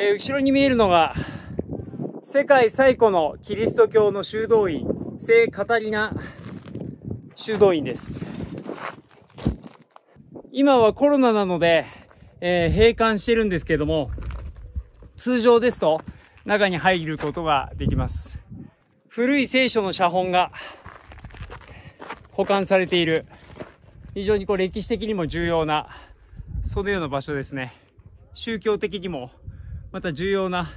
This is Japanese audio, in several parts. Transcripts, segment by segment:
えー、後ろに見えるのが、世界最古のキリスト教の修道院、聖カタリナ修道院です。今はコロナなので、えー、閉館してるんですけども、通常ですと中に入ることができます。古い聖書の写本が保管されている、非常にこう歴史的にも重要な、そのような場所ですね。宗教的にも、また重要な、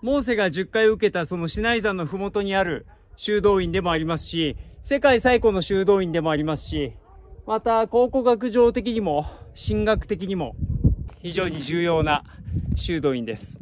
モーセが10回受けたそのシナイ山の麓にある修道院でもありますし、世界最古の修道院でもありますし、また考古学上的にも、神学的にも、非常に重要な修道院です。